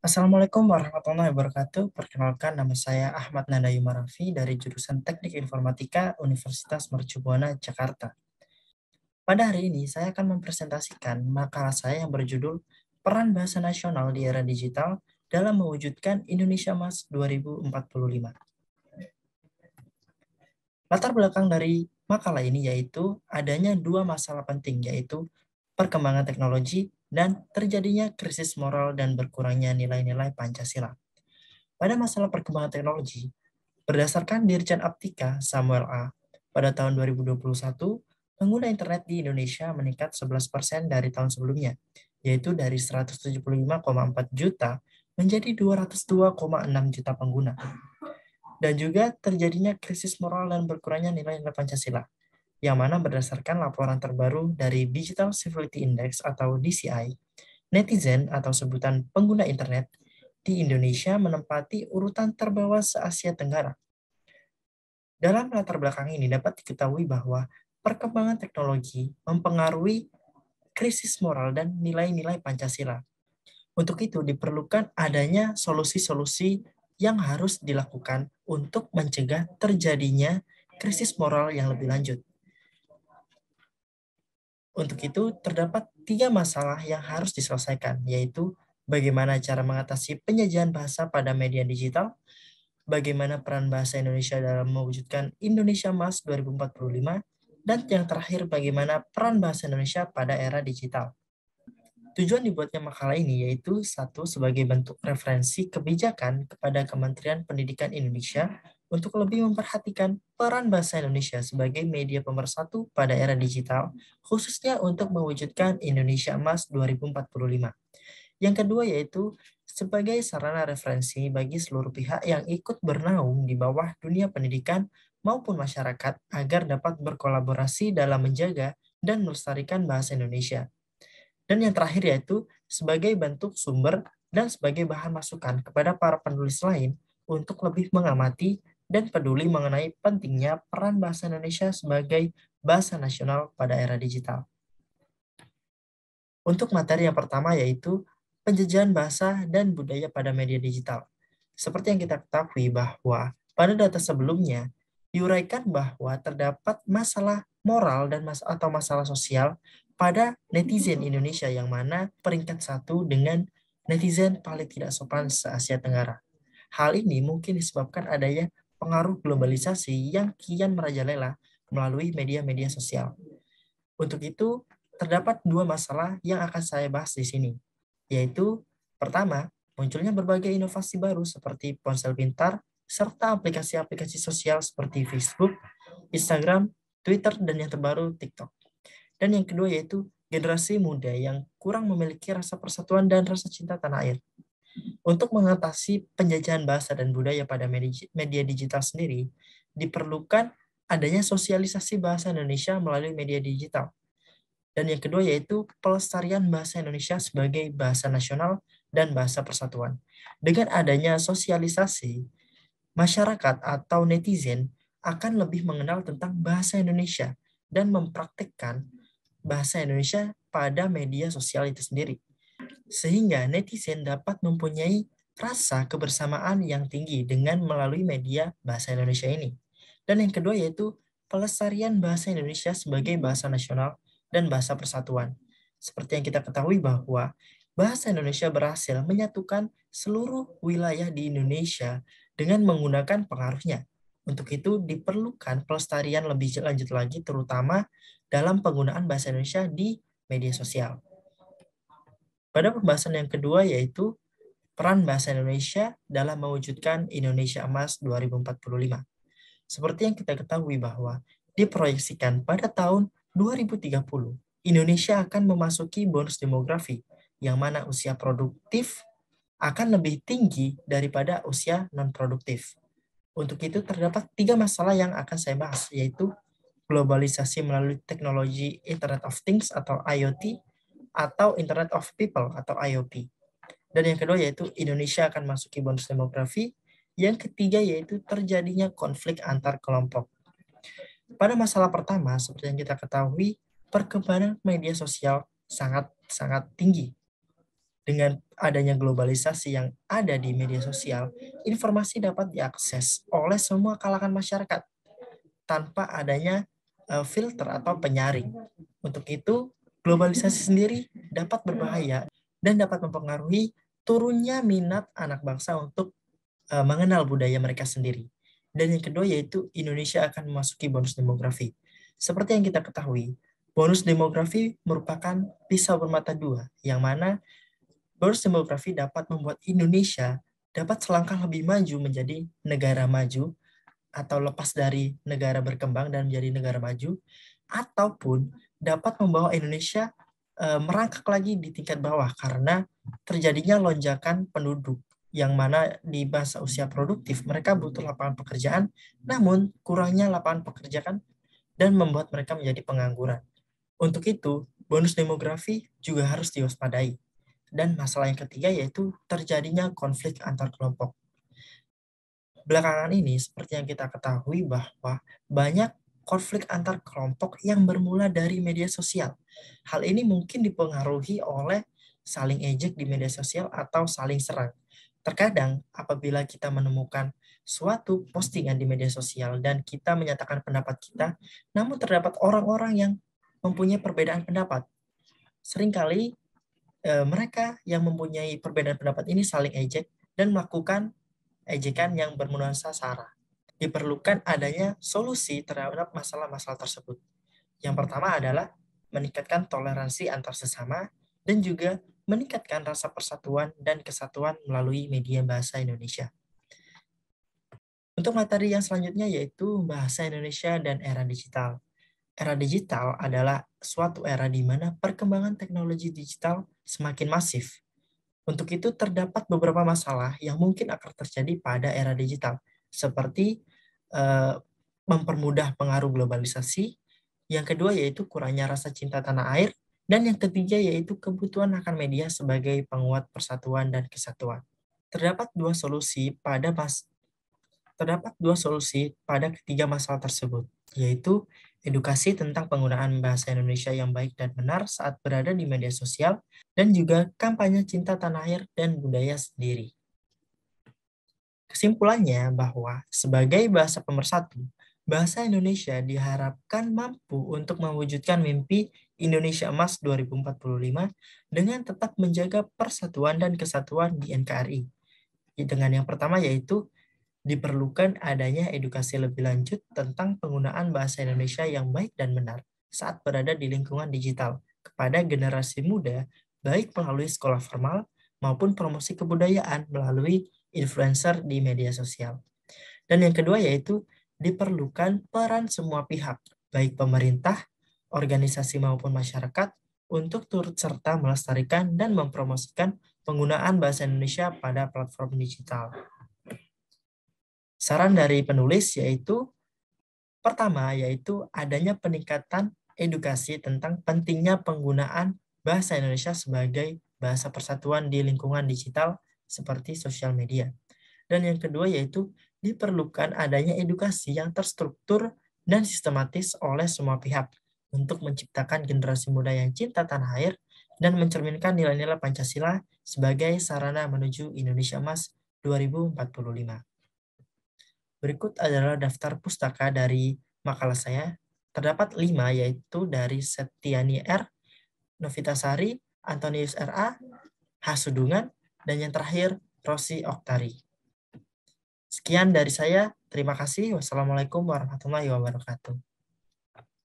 Assalamualaikum warahmatullahi wabarakatuh. Perkenalkan nama saya Ahmad Nadayu Marafi dari jurusan Teknik Informatika Universitas Mercubuana, Jakarta. Pada hari ini saya akan mempresentasikan makalah saya yang berjudul Peran Bahasa Nasional di Era Digital dalam mewujudkan Indonesia Mas 2045. Latar belakang dari makalah ini yaitu adanya dua masalah penting yaitu perkembangan teknologi dan terjadinya krisis moral dan berkurangnya nilai-nilai Pancasila. Pada masalah perkembangan teknologi, berdasarkan Dirjen Aptika Samuel A. pada tahun 2021, pengguna internet di Indonesia meningkat 11% dari tahun sebelumnya, yaitu dari 175,4 juta menjadi 202,6 juta pengguna. Dan juga terjadinya krisis moral dan berkurangnya nilai-nilai Pancasila, yang mana berdasarkan laporan terbaru dari Digital Civility Index atau DCI, netizen atau sebutan pengguna internet di Indonesia menempati urutan terbawah se-Asia Tenggara. Dalam latar belakang ini dapat diketahui bahwa perkembangan teknologi mempengaruhi krisis moral dan nilai-nilai Pancasila. Untuk itu diperlukan adanya solusi-solusi yang harus dilakukan untuk mencegah terjadinya krisis moral yang lebih lanjut. Untuk itu, terdapat tiga masalah yang harus diselesaikan, yaitu bagaimana cara mengatasi penyajian bahasa pada media digital, bagaimana peran bahasa Indonesia dalam mewujudkan Indonesia Mas 2045, dan yang terakhir bagaimana peran bahasa Indonesia pada era digital. Tujuan dibuatnya makalah ini yaitu satu sebagai bentuk referensi kebijakan kepada Kementerian Pendidikan Indonesia untuk lebih memperhatikan peran bahasa Indonesia sebagai media pemersatu pada era digital, khususnya untuk mewujudkan Indonesia Emas 2045. Yang kedua yaitu sebagai sarana referensi bagi seluruh pihak yang ikut bernaung di bawah dunia pendidikan maupun masyarakat agar dapat berkolaborasi dalam menjaga dan melestarikan bahasa Indonesia. Dan yang terakhir yaitu sebagai bentuk sumber dan sebagai bahan masukan kepada para penulis lain untuk lebih mengamati dan peduli mengenai pentingnya peran bahasa Indonesia sebagai bahasa nasional pada era digital. Untuk materi yang pertama yaitu penjajahan bahasa dan budaya pada media digital. Seperti yang kita ketahui bahwa pada data sebelumnya diuraikan bahwa terdapat masalah moral dan mas atau masalah sosial pada netizen Indonesia yang mana peringkat satu dengan netizen paling tidak sopan se-Asia Tenggara. Hal ini mungkin disebabkan adanya pengaruh globalisasi yang kian merajalela melalui media-media sosial. Untuk itu, terdapat dua masalah yang akan saya bahas di sini, yaitu pertama, munculnya berbagai inovasi baru seperti ponsel pintar, serta aplikasi-aplikasi sosial seperti Facebook, Instagram, Twitter, dan yang terbaru TikTok. Dan yang kedua yaitu generasi muda yang kurang memiliki rasa persatuan dan rasa cinta tanah air. Untuk mengatasi penjajahan bahasa dan budaya pada media digital sendiri, diperlukan adanya sosialisasi bahasa Indonesia melalui media digital. Dan yang kedua yaitu pelestarian bahasa Indonesia sebagai bahasa nasional dan bahasa persatuan. Dengan adanya sosialisasi, masyarakat atau netizen akan lebih mengenal tentang bahasa Indonesia dan mempraktikkan bahasa Indonesia pada media sosial itu sendiri sehingga netizen dapat mempunyai rasa kebersamaan yang tinggi dengan melalui media bahasa Indonesia ini. Dan yang kedua yaitu pelestarian bahasa Indonesia sebagai bahasa nasional dan bahasa persatuan. Seperti yang kita ketahui bahwa bahasa Indonesia berhasil menyatukan seluruh wilayah di Indonesia dengan menggunakan pengaruhnya. Untuk itu diperlukan pelestarian lebih lanjut lagi terutama dalam penggunaan bahasa Indonesia di media sosial. Pada pembahasan yang kedua yaitu peran bahasa Indonesia dalam mewujudkan Indonesia Emas 2045. Seperti yang kita ketahui bahwa diproyeksikan pada tahun 2030, Indonesia akan memasuki bonus demografi yang mana usia produktif akan lebih tinggi daripada usia non-produktif. Untuk itu terdapat tiga masalah yang akan saya bahas, yaitu globalisasi melalui teknologi Internet of Things atau IoT, atau Internet of People atau IoT. Dan yang kedua yaitu Indonesia akan masuki bonus demografi. Yang ketiga yaitu terjadinya konflik antar kelompok. Pada masalah pertama, seperti yang kita ketahui, perkembangan media sosial sangat-sangat tinggi. dengan adanya globalisasi yang ada di media sosial, informasi dapat diakses oleh semua kalangan masyarakat tanpa adanya uh, filter atau penyaring. Untuk itu, globalisasi sendiri dapat berbahaya dan dapat mempengaruhi turunnya minat anak bangsa untuk uh, mengenal budaya mereka sendiri. Dan yang kedua yaitu Indonesia akan memasuki bonus demografi. Seperti yang kita ketahui, bonus demografi merupakan pisau bermata dua, yang mana bonus demografi dapat membuat Indonesia dapat selangkah lebih maju menjadi negara maju atau lepas dari negara berkembang dan menjadi negara maju, ataupun dapat membawa Indonesia e, merangkak lagi di tingkat bawah karena terjadinya lonjakan penduduk yang mana di masa usia produktif mereka butuh lapangan pekerjaan, namun kurangnya lapangan pekerjaan dan membuat mereka menjadi pengangguran. Untuk itu, bonus demografi juga harus diwaspadai. Dan masalah yang ketiga yaitu terjadinya konflik antar kelompok belakangan ini seperti yang kita ketahui bahwa banyak konflik antar kelompok yang bermula dari media sosial. Hal ini mungkin dipengaruhi oleh saling ejek di media sosial atau saling serang. Terkadang apabila kita menemukan suatu postingan di media sosial dan kita menyatakan pendapat kita, namun terdapat orang-orang yang mempunyai perbedaan pendapat. Seringkali e, mereka yang mempunyai perbedaan pendapat ini saling ejek dan melakukan ejekan yang bernuansa sara. Diperlukan adanya solusi terhadap masalah-masalah tersebut. Yang pertama adalah meningkatkan toleransi antar sesama dan juga meningkatkan rasa persatuan dan kesatuan melalui media bahasa Indonesia. Untuk materi yang selanjutnya yaitu bahasa Indonesia dan era digital. Era digital adalah suatu era di mana perkembangan teknologi digital semakin masif untuk itu terdapat beberapa masalah yang mungkin akan terjadi pada era digital, seperti uh, mempermudah pengaruh globalisasi, yang kedua yaitu kurangnya rasa cinta tanah air, dan yang ketiga yaitu kebutuhan akan media sebagai penguat persatuan dan kesatuan. Terdapat dua solusi pada mas terdapat dua solusi pada ketiga masalah tersebut, yaitu edukasi tentang penggunaan bahasa Indonesia yang baik dan benar saat berada di media sosial, dan juga kampanye cinta tanah air dan budaya sendiri. Kesimpulannya bahwa sebagai bahasa pemersatu, bahasa Indonesia diharapkan mampu untuk mewujudkan mimpi Indonesia Emas 2045 dengan tetap menjaga persatuan dan kesatuan di NKRI. Dengan yang pertama yaitu diperlukan adanya edukasi lebih lanjut tentang penggunaan bahasa Indonesia yang baik dan benar saat berada di lingkungan digital kepada generasi muda, baik melalui sekolah formal maupun promosi kebudayaan melalui influencer di media sosial. Dan yang kedua yaitu diperlukan peran semua pihak, baik pemerintah, organisasi maupun masyarakat, untuk turut serta melestarikan dan mempromosikan penggunaan bahasa Indonesia pada platform digital. Saran dari penulis yaitu pertama yaitu adanya peningkatan edukasi tentang pentingnya penggunaan bahasa Indonesia sebagai bahasa persatuan di lingkungan digital seperti sosial media. Dan yang kedua yaitu diperlukan adanya edukasi yang terstruktur dan sistematis oleh semua pihak untuk menciptakan generasi muda yang cinta tanah air dan mencerminkan nilai-nilai Pancasila sebagai sarana menuju Indonesia Emas 2045. Berikut adalah daftar pustaka dari makalah saya. Terdapat lima, yaitu dari Setiani R, Novitasari, Antonius R.A., Hasudungan, dan yang terakhir Rosi Oktari. Sekian dari saya. Terima kasih. Wassalamualaikum warahmatullahi wabarakatuh.